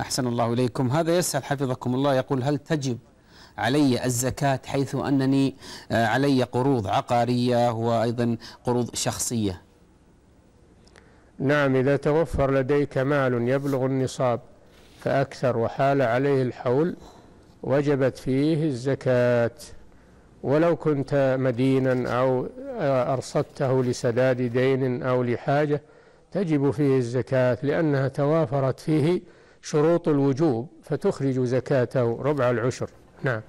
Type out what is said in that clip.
أحسن الله إليكم. هذا يسأل حفظكم الله. يقول هل تجب علي الزكاة حيث أنني آه، علي قروض عقارية وأيضا قروض شخصية؟ نعم إذا توفر لديك مال يبلغ النصاب فأكثر وحال عليه الحول وجبت فيه الزكاة. ولو كنت مدينا أو أرصدته لسداد دين أو لحاجة تجب فيه الزكاة لأنها توافرت فيه شروط الوجوب فتخرج زكاته ربع العشر. نعم.